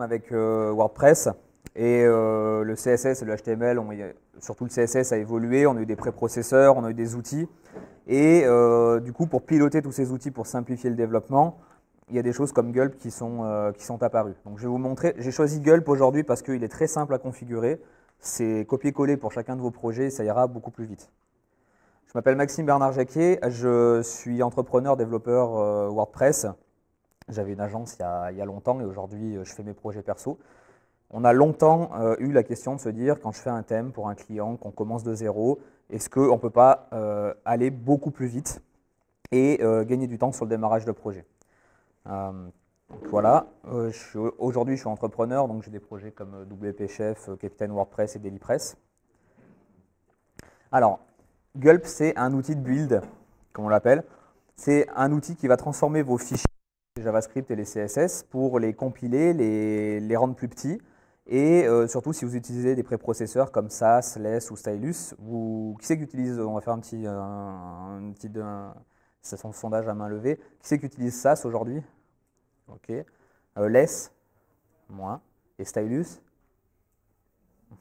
avec WordPress et le CSS et le HTML, surtout le CSS a évolué, on a eu des préprocesseurs, on a eu des outils. Et du coup, pour piloter tous ces outils, pour simplifier le développement, il y a des choses comme Gulp qui sont, qui sont apparues. Donc je vais vous montrer, j'ai choisi Gulp aujourd'hui parce qu'il est très simple à configurer. C'est copier-coller pour chacun de vos projets, ça ira beaucoup plus vite. Je m'appelle Maxime Bernard Jacquet, je suis entrepreneur, développeur euh, WordPress. J'avais une agence il y, a, longtemps et aujourd'hui euh, je fais mes projets perso. On a longtemps euh, eu la question de se dire, quand je fais un thème pour un client, qu'on commence de zéro, est-ce qu'on ne peut pas aller beaucoup plus vite et gagner du temps sur le démarrage de projet? Voilà, aujourd'hui je suis entrepreneur, donc j'ai des projets comme WP Chef, Captain WordPress et DailyPress. Alors, Gulp, c'est un outil de build, comme on l'appelle. C'est un outil qui va transformer vos fichiers JavaScript et les CSS pour les compiler, les, rendre plus petits. Et euh, surtout, si vous utilisez des préprocesseurs comme SAS, Less ou Stylus, vous, qui c'est qui utilise, on va faire un petit, sondage à main levée, qui c'est qui utilise SAS aujourd'hui? Ok. Euh, Less, moins. Et Stylus?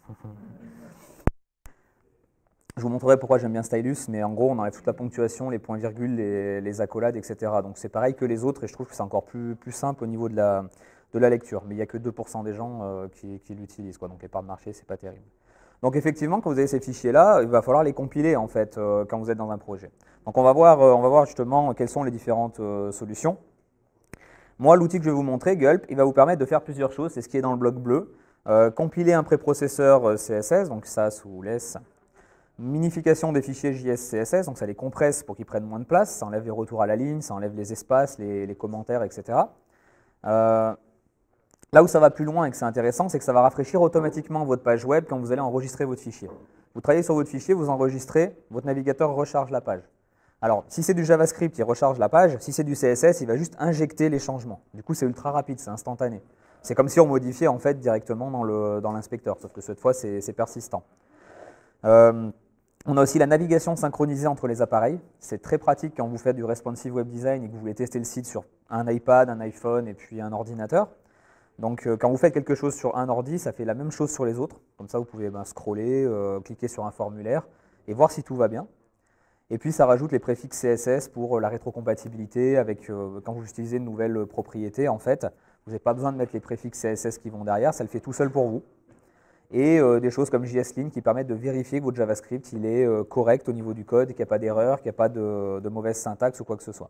Je vous montrerai pourquoi j'aime bien Stylus, mais en gros, on enlève toute la ponctuation, les points-virgules, les, accolades, etc. Donc c'est pareil que les autres, et je trouve que c'est encore plus, simple au niveau de la, de la lecture. Mais il n'y a que 2% des gens euh, qui, l'utilisent, donc les parts de marché, c'est pas terrible. Donc effectivement, quand vous avez ces fichiers-là, il va falloir les compiler en fait euh, quand vous êtes dans un projet. Donc on va voir, euh, on va voir justement quelles sont les différentes solutions. Moi, l'outil que je vais vous montrer, Gulp, il va vous permettre de faire plusieurs choses. C'est ce qui est dans le bloc bleu. compiler un préprocesseur CSS, donc SAS ou LESS, minification des fichiers JS CSS, donc ça les compresse pour qu'ils prennent moins de place, ça enlève les retours à la ligne, ça enlève les espaces, les, commentaires, etc. Euh, là où ça va plus loin et que c'est intéressant, c'est que ça va rafraîchir automatiquement votre page web quand vous allez enregistrer votre fichier. Vous travaillez sur votre fichier, vous enregistrez, votre navigateur recharge la page. Alors, si c'est du JavaScript, il recharge la page. Si c'est du CSS, il va juste injecter les changements. Du coup, c'est ultra rapide, c'est instantané. C'est comme si on modifiait en fait directement dans l'inspecteur, sauf que cette fois, c'est persistant. Euh, on a aussi la navigation synchronisée entre les appareils. C'est très pratique quand vous faites du responsive web design et que vous voulez tester le site sur un iPad, un iPhone et puis un ordinateur. Donc euh, quand vous faites quelque chose sur un ordi, ça fait la même chose sur les autres. Comme ça, vous pouvez ben, scroller, euh, cliquer sur un formulaire et voir si tout va bien. Et puis ça rajoute les préfixes CSS pour euh, la rétrocompatibilité avec quand vous utilisez de nouvelles propriétés. En fait, vous n'avez pas besoin de mettre les préfixes CSS qui vont derrière, ça le fait tout seul pour vous et euh, des choses comme JSLint qui permettent de vérifier que votre JavaScript il est euh, correct au niveau du code, qu'il n'y a pas d'erreur, qu'il n'y a pas de, mauvaise syntaxe ou quoi que ce soit.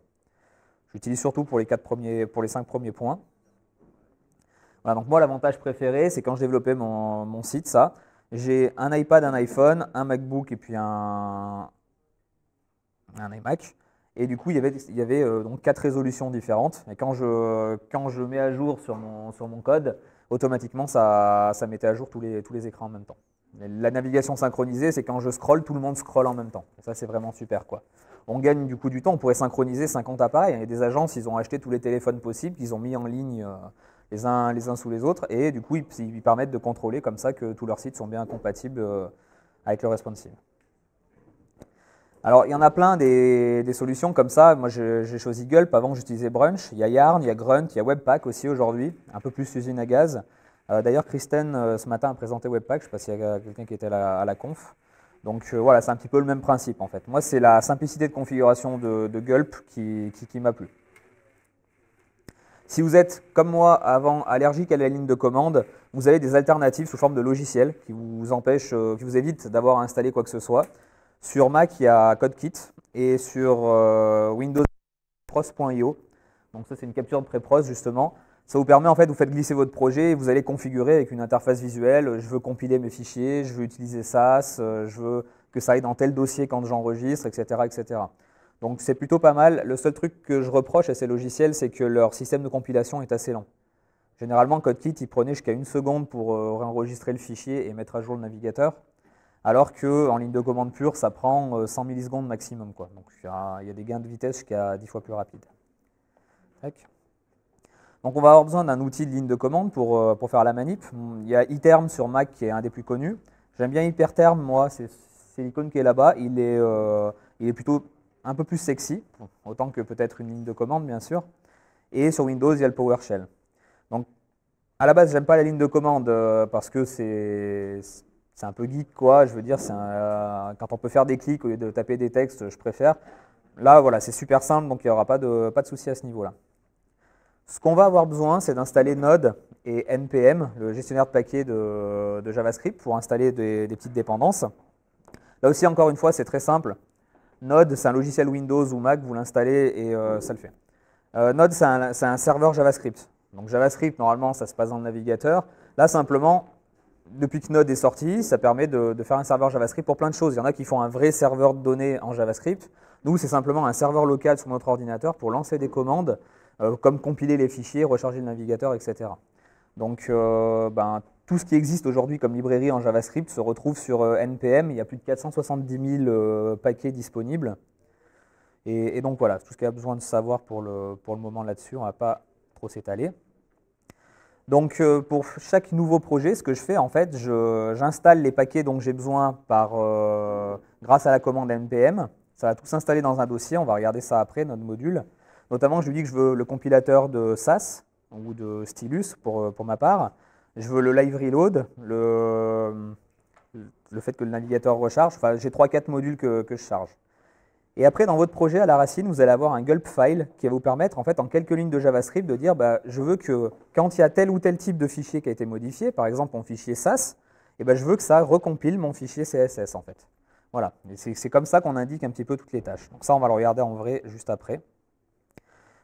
J'utilise surtout pour les, quatre premiers, pour les cinq premiers points. Voilà, donc moi l'avantage préféré, c'est quand je développais mon, site, ça. J'ai un iPad, un iPhone, un MacBook et puis un, un iMac. Et du coup, il y avait, il y avait euh, donc quatre résolutions différentes. Et quand je, quand je mets à jour sur mon, sur mon code, automatiquement, ça, mettait à jour tous les, écrans en même temps. La navigation synchronisée, c'est quand je scroll, tout le monde scroll en même temps. ça, c'est vraiment super. quoi. On gagne du coup du temps. On pourrait synchroniser 50 appareils. Il y des agences, ils ont acheté tous les téléphones possibles, qu'ils ont mis en ligne euh, les uns, les uns sous les autres. Et du coup, ils, ils permettent de contrôler comme ça que tous leurs sites sont bien compatibles euh, avec le responsive. Alors, il y en a plein des, solutions comme ça. Moi, j'ai choisi Gulp. Avant, j'utilisais Brunch. Il y a Yarn, il y a Grunt, il y a Webpack aussi aujourd'hui, un peu plus usine à gaz. Euh, d'ailleurs, Kristen, euh, ce matin, a présenté Webpack. Je ne sais pas s'il y a quelqu'un qui était à la, conf. Donc euh, voilà, c'est un petit peu le même principe en fait. Moi, c'est la simplicité de configuration de, Gulp qui, m'a plu. Si vous êtes, comme moi, avant allergique à la ligne de commande, vous avez des alternatives sous forme de logiciel qui vous empêchent, qui vous évitent d'avoir à installer quoi que ce soit. Sur Mac, il y a CodeKit et sur euh, Windows, pros.io. Donc ça, c'est une capture de pré-pros justement. Ça vous permet en fait, vous faites glisser votre projet et vous allez configurer avec une interface visuelle. Je veux compiler mes fichiers, je veux utiliser SAS, euh, je veux que ça aille dans tel dossier quand j'enregistre, etc., etc. Donc c'est plutôt pas mal. Le seul truc que je reproche à ces logiciels, c'est que leur système de compilation est assez lent. Généralement, CodeKit, il prenait jusqu'à une seconde pour euh, réenregistrer le fichier et mettre à jour le navigateur alors qu'en ligne de commande pure, ça prend 100 euh, millisecondes maximum. Donc il y, a, des gains de vitesse jusqu'à 10 fois plus rapides. Donc on va avoir besoin d'un outil de ligne de commande pour, euh, pour faire la manip. Il y a iTerm sur Mac qui est un des plus connus. J'aime bien Hyperterm, moi, c'est l'icône qui est là-bas. Il, est, euh, il est plutôt un peu plus sexy, autant que peut-être une ligne de commande, bien sûr. Et sur Windows, il y a le PowerShell. Donc à la base, j'aime pas la ligne de commande parce que c'est c'est un peu geek, quoi. Je veux dire, quand on peut faire des clics au lieu de taper des textes, je préfère. Là, voilà, c'est super simple, donc il n'y aura pas de, pas souci à ce niveau-là. Ce qu'on va avoir besoin, c'est d'installer Node et NPM, le gestionnaire de paquets de, JavaScript, pour installer des, petites dépendances. Là aussi, encore une fois, c'est très simple. Node, c'est un logiciel Windows ou Mac, vous l'installez et euh, ça le fait. Euh, Node, c'est un, serveur JavaScript. Donc JavaScript, normalement, ça se passe dans le navigateur. Là, simplement, depuis que Node est sorti, ça permet de, faire un serveur JavaScript pour plein de choses. Il y en a qui font un vrai serveur de données en JavaScript. Nous, c'est simplement un serveur local sur notre ordinateur pour lancer des commandes, euh, comme compiler les fichiers, recharger le navigateur, etc. Donc, euh, ben, tout ce qui existe aujourd'hui comme librairie en JavaScript se retrouve sur euh, NPM. Il y a plus de 470 000 paquets disponibles. Et, donc voilà, tout ce qu'il y a besoin de savoir pour le, pour le moment là-dessus, on ne va pas trop s'étaler. Donc pour chaque nouveau projet, ce que je fais en fait, j'installe les paquets dont j'ai besoin par, grâce à la commande npm. Ça va tout s'installer dans un dossier, on va regarder ça après, notre module. Notamment, je lui dis que je veux le compilateur de SAS ou de Stylus pour, euh, pour ma part. Je veux le live reload, le, le fait que le navigateur recharge. Enfin, j'ai 3-4 modules que, que, je charge. Et après, dans votre projet, à la racine, vous allez avoir un gulp file qui va vous permettre, en fait, en quelques lignes de JavaScript, de dire bah, je veux que quand il y a tel ou tel type de fichier qui a été modifié, par exemple mon fichier SAS, eh ben, je veux que ça recompile mon fichier CSS, en fait. Voilà, c'est comme ça qu'on indique un petit peu toutes les tâches. Donc ça, on va le regarder en vrai juste après.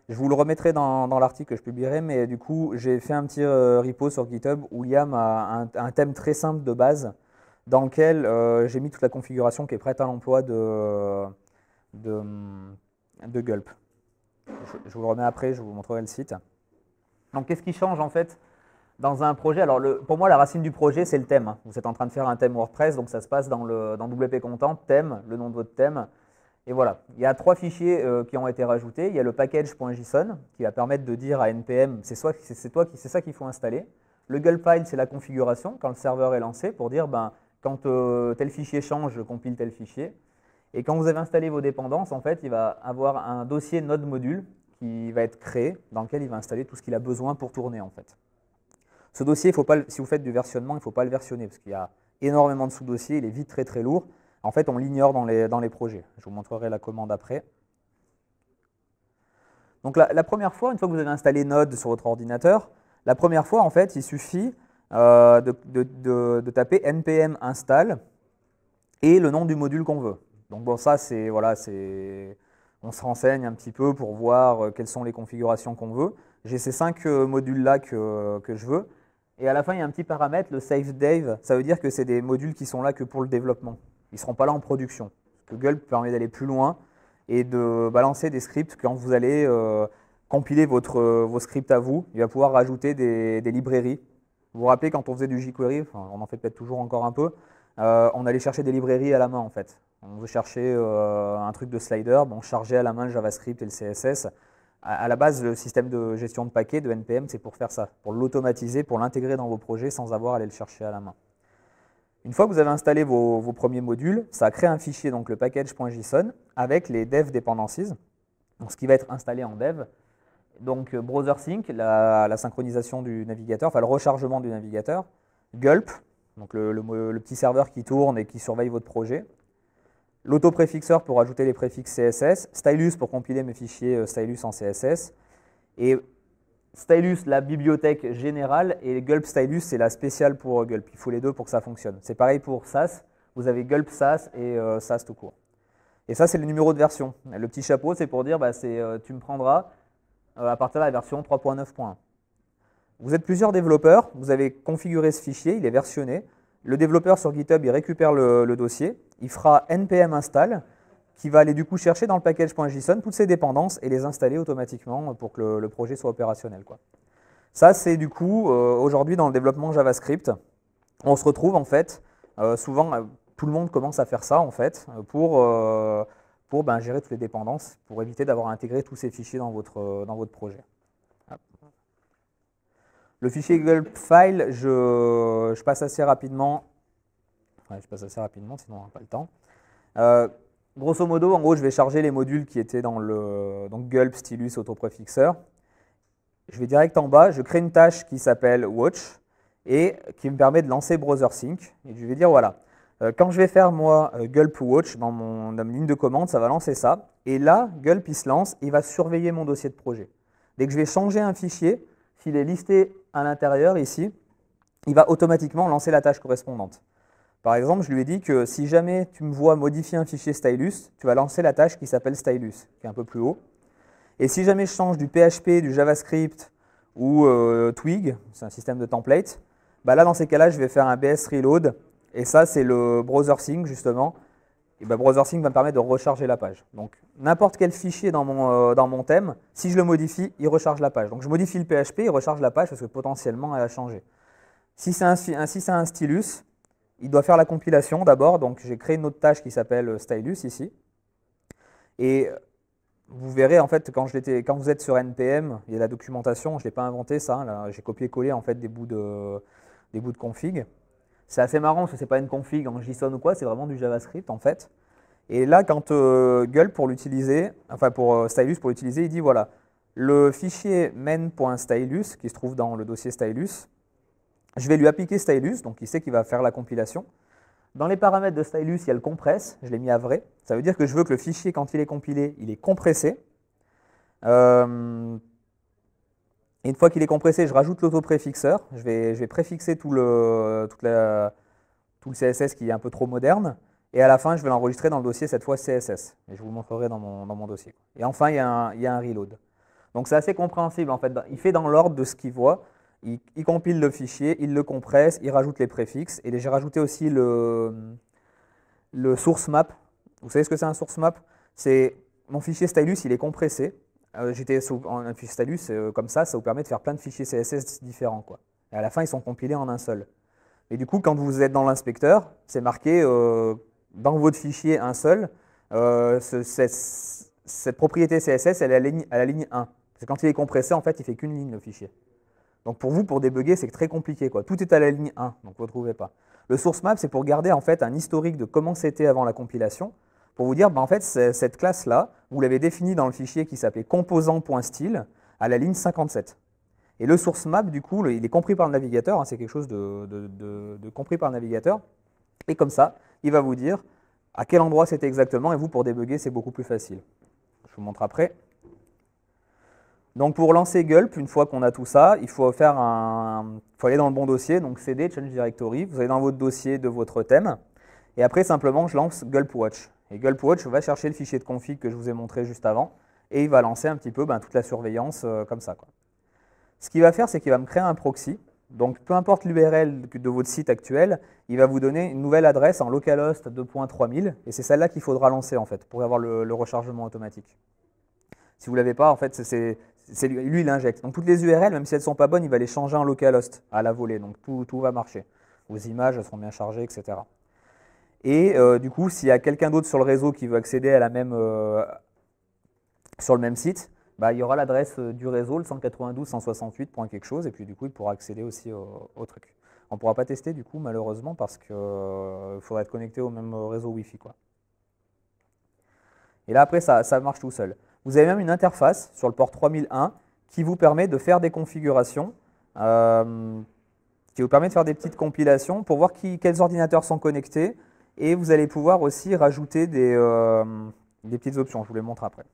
Je vous le remettrai dans, l'article que je publierai, mais du coup, j'ai fait un petit euh, repo sur GitHub où Liam a un, thème très simple de base dans lequel euh, j'ai mis toute la configuration qui est prête à l'emploi de, de, Gulp. Je, vous le remets après, je vous montrerai le site. Donc, qu'est-ce qui change en fait dans un projet, alors pour moi, la racine du projet, c'est le thème. Vous êtes en train de faire un thème WordPress, donc ça se passe dans, le, dans WP Content, thème, le nom de votre thème. Et voilà, il y a trois fichiers euh, qui ont été rajoutés. Il y a le package.json qui va permettre de dire à NPM, c'est toi c'est ça qu'il faut installer. Le gulp c'est la configuration quand le serveur est lancé pour dire, ben, quand euh, tel fichier change, je compile tel fichier. Et quand vous avez installé vos dépendances, en fait, il va avoir un dossier node module qui va être créé, dans lequel il va installer tout ce qu'il a besoin pour tourner, en fait. Ce dossier, si vous faites du versionnement, il ne faut pas le versionner parce qu'il y a énormément de sous-dossiers, il est vite très très lourd. En fait, on l'ignore dans les, dans les projets. Je vous montrerai la commande après. Donc la, première fois, une fois que vous avez installé Node sur votre ordinateur, la première fois, en fait, il suffit euh, de, taper npm install et le nom du module qu'on veut. Donc bon, ça, c'est voilà, c'est on se renseigne un petit peu pour voir euh, quelles sont les configurations qu'on veut. J'ai ces cinq euh, modules-là que, que, je veux. Et à la fin, il y a un petit paramètre, le save dev. Ça veut dire que c'est des modules qui sont là que pour le développement. Ils ne seront pas là en production. que Gulp permet d'aller plus loin et de balancer des scripts quand vous allez euh, compiler votre, vos scripts à vous. Il va pouvoir rajouter des, librairies. Vous vous rappelez quand on faisait du jQuery, on en fait peut-être toujours encore un peu, euh, on allait chercher des librairies à la main en fait. On veut chercher un truc de slider, bon, on chargeait à la main le JavaScript et le CSS à la base, le système de gestion de paquets de NPM, c'est pour faire ça, pour l'automatiser, pour l'intégrer dans vos projets sans avoir à aller le chercher à la main. Une fois que vous avez installé vos, premiers modules, ça crée un fichier, donc le package.json, avec les dev dependencies, donc ce qui va être installé en dev. Donc euh, browser sync, la, synchronisation du navigateur, enfin le rechargement du navigateur, gulp, donc le petit serveur qui tourne et qui surveille votre projet, l'autopréfixeur pour ajouter les préfixes CSS, Stylus pour compiler mes fichiers euh, Stylus en CSS, et Stylus, la bibliothèque générale, et Gulp Stylus, c'est la spéciale pour Gulp. Il faut les deux pour que ça fonctionne. C'est pareil pour SAS, vous avez Gulp SAS et euh, SAS tout court. Et ça, c'est le numéro de version. Le petit chapeau, c'est pour dire, bah, euh, tu me prendras à partir de la version 3.9.1. Vous êtes plusieurs développeurs, vous avez configuré ce fichier, il est versionné. Le développeur sur GitHub, il récupère le, dossier, il fera npm install, qui va aller du coup chercher dans le package.json toutes ces dépendances et les installer automatiquement pour que le, projet soit opérationnel. Ça, c'est du coup, euh, aujourd'hui dans le développement JavaScript, on se retrouve en fait, euh, souvent, euh, tout le monde commence à faire ça en fait, pour, pour ben, gérer toutes les dépendances, pour éviter d'avoir intégré tous ces fichiers dans votre, dans votre projet. Le fichier gulp file, je, passe assez rapidement. je passe assez rapidement, sinon on n'aura pas le temps. Euh, grosso modo, en gros, je vais charger les modules qui étaient dans le donc gulp stylus autopréfixeur. je vais direct en bas, je crée une tâche qui s'appelle watch et qui me permet de lancer browser sync. Et je vais dire voilà, euh, quand je vais faire moi euh, gulp watch dans, mon, dans ligne de commande, ça va lancer ça. Et là, gulp il se lance, il va surveiller mon dossier de projet. Dès que je vais changer un fichier, s'il est listé à l'intérieur ici, il va automatiquement lancer la tâche correspondante. Par exemple, je lui ai dit que si jamais tu me vois modifier un fichier stylus, tu vas lancer la tâche qui s'appelle stylus, qui est un peu plus haut. Et si jamais je change du PHP, du JavaScript ou euh, Twig, c'est un système de template, bah là dans ces cas-là, je vais faire un BS reload. Et ça, c'est le browser sync justement. Et sync va me permettre de recharger la page. Donc n'importe quel fichier dans mon, euh, dans mon thème, si je le modifie, il recharge la page. Donc je modifie le PHP, il recharge la page parce que potentiellement elle a changé. Si c'est un, stylus, il doit faire la compilation d'abord. Donc j'ai créé une autre tâche qui s'appelle euh, stylus ici. Et vous verrez en fait quand, je quand vous êtes sur NPM, il y a la documentation, je ne l'ai pas inventé ça, hein, j'ai copié-collé en fait des bouts de config. C'est assez marrant parce que ce n'est pas une config en JSON ou quoi, c'est vraiment du JavaScript en fait. Et là, quand euh, Gulp pour l'utiliser, enfin pour euh, Stylus pour l'utiliser, il dit voilà, le fichier main.stylus qui se trouve dans le dossier stylus, je vais lui appliquer stylus, donc il sait qu'il va faire la compilation. Dans les paramètres de stylus, il y a le compresse, je l'ai mis à vrai. Ça veut dire que je veux que le fichier, quand il est compilé, il est compressé. Euh, une fois qu'il est compressé, je rajoute l'autopréfixeur. Je vais, je vais préfixer tout le, CSS qui est un peu trop moderne. Et à la fin, je vais l'enregistrer dans le dossier, cette fois CSS. Et je vous le montrerai dans mon, dossier. Et enfin, il y, a un, il y a un reload. Donc c'est assez compréhensible en fait. Il fait dans l'ordre de ce qu'il voit il, compile le fichier, il le compresse, il rajoute les préfixes. Et j'ai rajouté aussi le, le source map. Vous savez ce que c'est un source map? C'est mon fichier stylus, il est compressé. Euh, j'étais un fichier euh, comme ça, ça vous permet de faire plein de fichiers CSS différents. Quoi. Et à la fin, ils sont compilés en un seul. Et du coup, quand vous êtes dans l'inspecteur, c'est marqué euh, dans votre fichier un seul. cette, propriété CSS, elle est à la ligne, à la ligne 1. Parce que quand il est compressé, en fait, il fait qu'une ligne le fichier. Donc pour vous, pour débugger, c'est très compliqué. Quoi. Tout est à la ligne 1, donc vous ne trouvez pas. Le source map, c'est pour garder en fait un historique de comment c'était avant la compilation, pour vous dire, bah, en fait, cette classe-là, vous l'avez définie dans le fichier qui s'appelait composant.style à la ligne 57. Et le source map, du coup, il est compris par le navigateur, hein, c'est quelque chose de, compris par le navigateur. Et comme ça, il va vous dire à quel endroit c'était exactement, et vous, pour débugger, c'est beaucoup plus facile. Je vous montre après. Donc pour lancer Gulp, une fois qu'on a tout ça, il faut, faire un, faut aller dans le bon dossier, donc CD, Change Directory, vous allez dans votre dossier de votre thème, et après simplement je lance Gulp Watch. Et Gulp Watch va chercher le fichier de config que je vous ai montré juste avant, et il va lancer un petit peu ben, toute la surveillance euh, comme ça. Ce qu'il va faire, c'est qu'il va me créer un proxy, donc peu importe l'URL de votre site actuel, il va vous donner une nouvelle adresse en localhost 2.3000, et c'est celle-là qu'il faudra lancer en fait, pour avoir le, rechargement automatique. Si vous ne l'avez pas, en fait, c'est lui, il injecte. Donc toutes les URL, même si elles ne sont pas Et euh, du coup, s'il y a quelqu'un d'autre sur le réseau qui veut accéder à la même, euh, sur le même site, bah, il y aura l'adresse euh, du réseau, le 192.168. quelque chose, et puis du coup, il pourra accéder aussi au, truc. On ne pourra pas tester du coup, malheureusement, parce qu'il faudra être connecté au même réseau Wi-Fi. Quoi. Et là, après, ça marche tout seul. Vous avez même une interface sur le port 3001 qui vous permet de faire des configurations, euh, qui vous permet de faire des petites compilations pour voir quels ordinateurs sont connectés. Et vous allez pouvoir aussi rajouter des, euh, petites options. Je vous les montre après.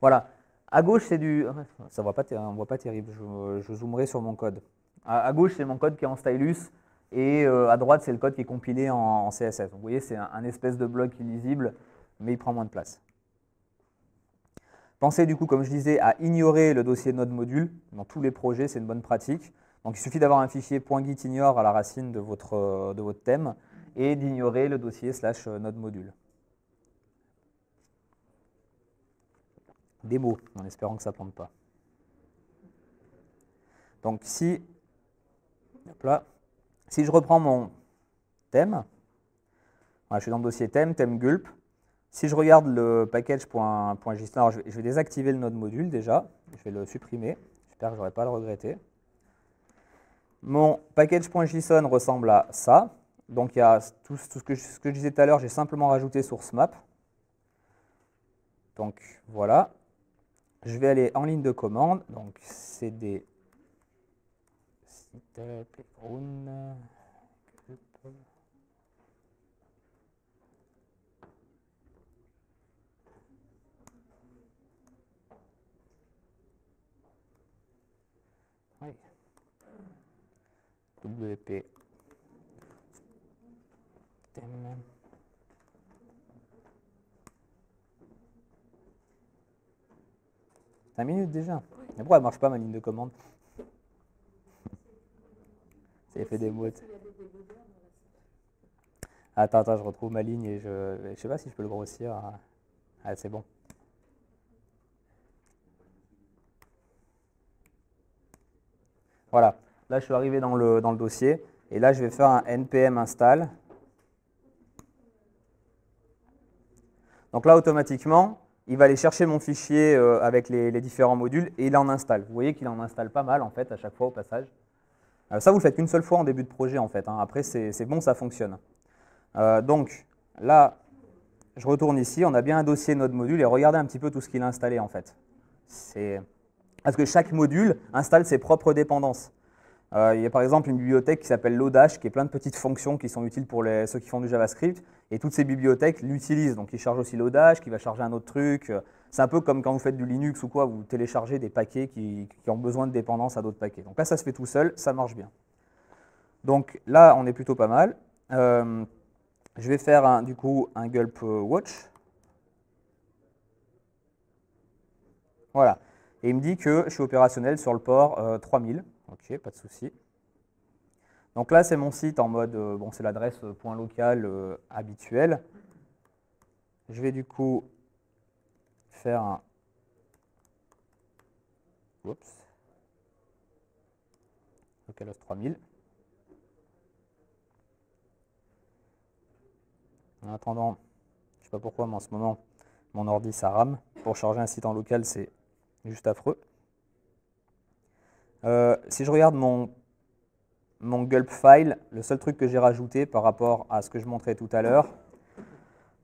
Voilà. À gauche, c'est du. Ça ne voit, pas voit pas terrible. Je, zoomerai sur mon code. À, gauche, c'est mon code qui est en stylus. Et euh, à droite, c'est le code qui est compilé en, CSS. vous voyez, c'est un espèce de bloc illisible, mais il prend moins de place. Pensez du coup, comme je disais, à ignorer le dossier node module. Dans tous les projets, c'est une bonne pratique. Donc il suffit d'avoir un fichier .git à la racine de votre, de votre thème et d'ignorer le dossier slash euh, node module. Démo, en espérant que ça ne plante pas. Donc si, si je reprends mon thème, je suis dans le dossier thème, thème gulp, si je regarde le package.json, je, vais désactiver le node module déjà, je vais le supprimer, j'espère que je n'aurai pas à le regretter. Mon package.json ressemble à ça. Donc il y a tout, ce, que, je disais tout à l'heure, j'ai simplement rajouté source map. Donc voilà. je vais aller en ligne de commande. Donc, cd oui. WP 5 minutes déjà. Mais pourquoi elle marche pas ma ligne de commande? Ça fait des boîtes. Attends, attends, je retrouve ma ligne et je je sais pas si je peux le grossir. Ah, c'est bon. Voilà, là je suis arrivé dans le, dans le dossier et là je vais faire un npm install. Donc là automatiquement, il va aller chercher mon fichier euh, avec les, différents modules et il en installe. Vous voyez qu'il en installe pas mal en fait à chaque fois au passage. Euh, ça vous le faites qu'une seule fois en début de projet en fait. Hein. Après c'est bon, ça fonctionne. Euh, donc là, je retourne ici, on a bien un dossier node module et regardez un petit peu tout ce qu'il a installé en fait. C'est parce que chaque module installe ses propres dépendances. Euh, il y a par exemple une bibliothèque qui s'appelle Lodash, qui est plein de petites fonctions qui sont utiles pour ceux qui font du JavaScript. Et toutes ces bibliothèques l'utilisent. Donc, ils chargent aussi Lodash, qui va charger un autre truc. C'est un peu comme quand vous faites du Linux ou quoi, vous téléchargez des paquets qui, ont besoin de dépendance à d'autres paquets. Donc là, ça se fait tout seul, ça marche bien. Donc là, on est plutôt pas mal. Euh, je vais faire un, du coup un gulp watch. Voilà. Et il me dit que je suis opérationnel sur le port 3000. Ok, pas de souci. Donc là, c'est mon site en mode, euh, bon, c'est l'adresse euh, point local euh, habituelle. Je vais du coup faire un... Oups. Localhost 3000. En attendant, je ne sais pas pourquoi, mais en ce moment, mon ordi, ça rame. Pour charger un site en local, c'est juste affreux. Euh, si je regarde mon, mon gulp file, le seul truc que j'ai rajouté par rapport à ce que je montrais tout à l'heure,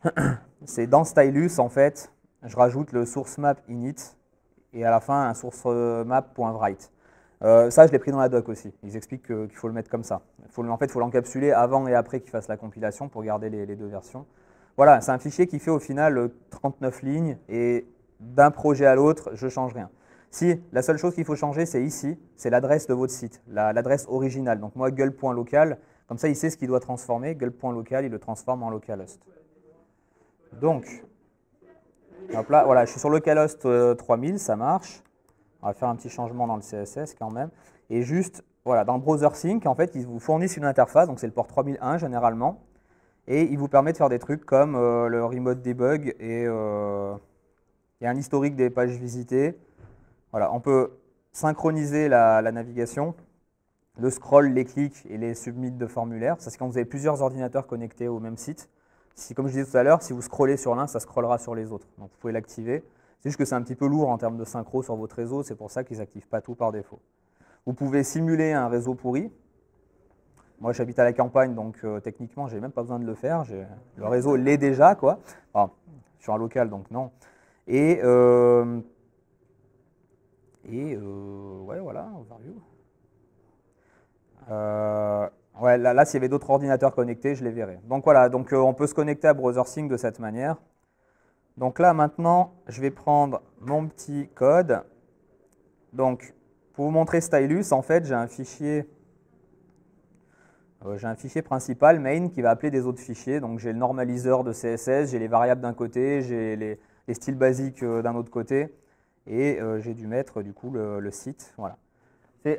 c'est dans Stylus, en fait, je rajoute le source map init et à la fin un source map.write. Euh, ça, je l'ai pris dans la doc aussi. Ils expliquent qu'il faut le mettre comme ça. en fait, il faut l'encapsuler avant et après qu'il fasse la compilation pour garder les, les deux versions. Voilà, c'est un fichier qui fait au final 39 lignes et d'un projet à l'autre, je ne change rien. Si la seule chose qu'il faut changer, c'est ici, c'est l'adresse de votre site, l'adresse originale. Donc moi, gulp.local, comme ça, il sait ce qu'il doit transformer. Gulp.local, il le transforme en localhost. Donc, là, voilà, je suis sur localhost 3000, euh, ça marche. On va faire un petit changement dans le CSS quand même. Et juste, voilà, dans BrowserSync, en fait, ils vous fournissent une interface, donc c'est le port 3001 généralement. Et il vous permet de faire des trucs comme euh, le remote debug et euh, un historique des pages visitées, on peut synchroniser la, navigation, le scroll, les clics et les submits de formulaires. Ça, c'est quand vous avez plusieurs ordinateurs connectés au même site. Si, comme je disais tout à l'heure, si vous scrollez sur l'un, ça scrollera sur les autres. Donc vous pouvez l'activer. C'est juste que c'est un petit peu lourd en termes de synchro sur votre réseau, c'est pour ça qu'ils n'activent pas tout par défaut. Vous pouvez simuler un réseau pourri. Moi, j'habite à la campagne, donc euh, techniquement, je n'ai même pas besoin de le faire. Le réseau l'est déjà, quoi. je suis en local, donc non. Euh, et euh, voilà, overview. Euh, là, s'il y avait d'autres ordinateurs connectés, je les verrais. Donc voilà, donc euh, on peut se connecter à BrowserSync de cette manière. Donc là, maintenant, je vais prendre mon petit code. Donc, pour vous montrer Stylus, en fait, j'ai un fichier j'ai un fichier principal, main, qui va appeler des autres fichiers. Donc j'ai le normaliseur de CSS, j'ai les variables d'un côté, j'ai les, styles basiques d'un autre côté et euh, j'ai dû mettre du coup le, site. Voilà.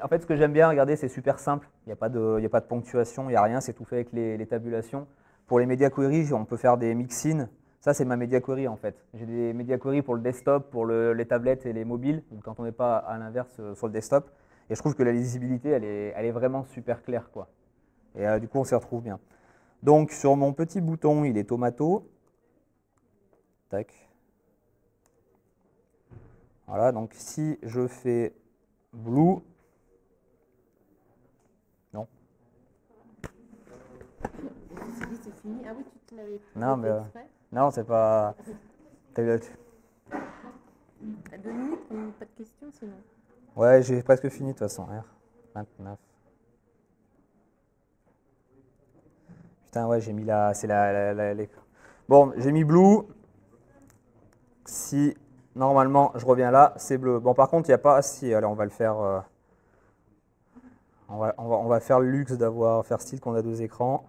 En fait, ce que j'aime bien, regardez, c'est super simple. Il n'y a, pas de, a pas de ponctuation, il n'y a rien, c'est tout fait avec les, tabulations. Pour les media queries, on peut faire des mix-in. Ça, c'est ma media query en fait. J'ai des media queries pour le desktop, pour les tablettes et les mobiles, donc quand on n'est pas à l'inverse euh, sur le desktop. Et je trouve que la lisibilité, elle est, elle est vraiment super claire. Quoi. Et euh, du coup, on s'y retrouve bien. Donc, sur mon petit bouton, il est tomato. Tac. Voilà, donc si je fais blue, non. C'est fini. Ah oui, tu te l'avais Non, mais euh, non, c'est pas. À deux minutes, pas de questions sinon. Ouais, j'ai presque fini de toute façon. R 29. Putain, ouais, j'ai mis la. C'est la, Bon, j'ai mis blue. Si normalement je reviens là, c'est bleu. Bon, par contre, il n'y a pas. Si, allez, on va le faire. Euh, on, va, faire le luxe d'avoir faire style qu'on a deux écrans.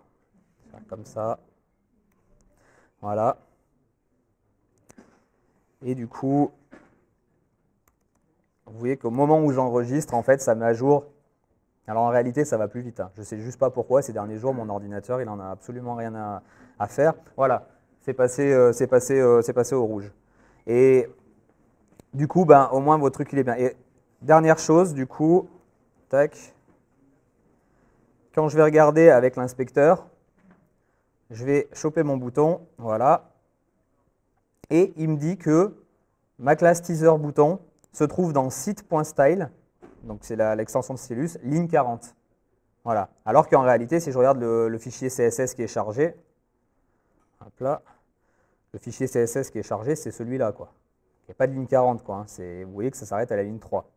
Comme ça. Voilà. Et du coup, vous voyez qu'au moment où j'enregistre, en fait, ça met à jour. Alors en réalité, ça va plus vite. Hein. Je ne sais juste pas pourquoi. Ces derniers jours, mon ordinateur, il n'en a absolument rien à, faire. Voilà, c'est passé, euh, passé, euh, passé au rouge. Et du coup, ben, au moins, votre truc, il est bien. Et dernière chose, du coup, tac. Quand je vais regarder avec l'inspecteur, je vais choper mon bouton, voilà. Et il me dit que ma classe teaser bouton, se trouve dans site.style, donc c'est l'extension de stylus, ligne 40. Voilà. Alors qu'en réalité, si je regarde le, fichier CSS qui est chargé, hop là, le fichier CSS qui est chargé, c'est celui-là. quoi. Il n'y a pas de ligne 40. Quoi, hein. Vous voyez que ça s'arrête à la ligne 3.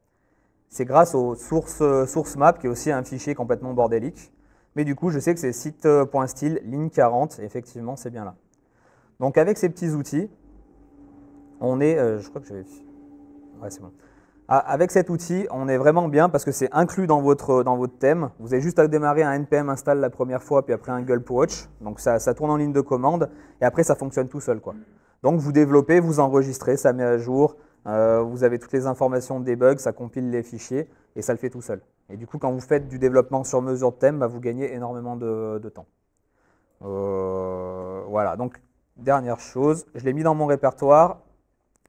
C'est grâce au source, source map, qui est aussi un fichier complètement bordélique. Mais du coup, je sais que c'est site.style, ligne 40. Et effectivement, c'est bien là. Donc avec ces petits outils, on est, euh, je crois que j'avais ah, avec cet outil, on est vraiment bien parce que c'est inclus dans votre, dans votre thème. Vous avez juste à démarrer un npm install la première fois, puis après un gulp watch. Donc ça, tourne en ligne de commande, et après ça fonctionne tout seul. Quoi. Donc vous développez, vous enregistrez, ça met à jour, euh, vous avez toutes les informations de debug, ça compile les fichiers, et ça le fait tout seul. Et du coup, quand vous faites du développement sur mesure de thème, bah, vous gagnez énormément de, temps. Euh, voilà, donc dernière chose, je l'ai mis dans mon répertoire.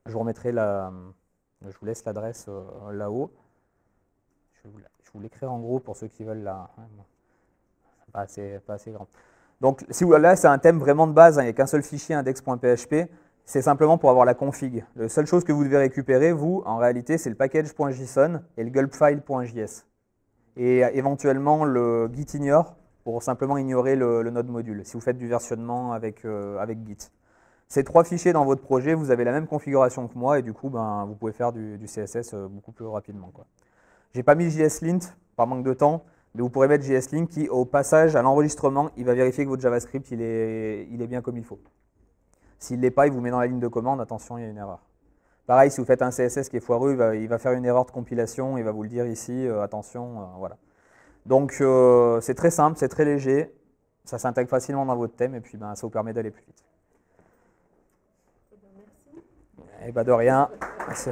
Je vous remettrai la, je vous laisse l'adresse euh, là-haut. Je vous l'écrire en gros pour ceux qui veulent la. Pas assez, pas assez grand. Donc si vous, là, c'est un thème vraiment de base, hein, il n'y a qu'un seul fichier index.php. C'est simplement pour avoir la config. La seule chose que vous devez récupérer, vous, en réalité, c'est le package.json et le gulpfile.js. Et éventuellement le gitignore pour simplement ignorer le, node module, si vous faites du versionnement avec, euh, avec Git. Ces trois fichiers dans votre projet, vous avez la même configuration que moi et du coup, ben, vous pouvez faire du, CSS euh, beaucoup plus rapidement. Je n'ai pas mis JSLint par manque de temps, mais vous pourrez mettre JSLint qui, au passage, à l'enregistrement, il va vérifier que votre JavaScript est bien comme il faut. S'il ne l'est pas, il vous met dans la ligne de commande, attention, il y a une erreur. Pareil, si vous faites un CSS qui est foireux, il va, faire une erreur de compilation, il va vous le dire ici, euh, attention, euh, voilà. Donc c'est très simple, c'est très léger, ça s'intègre facilement dans votre thème et puis ben, ça vous permet d'aller plus vite. Eh bien, de rien. Merci.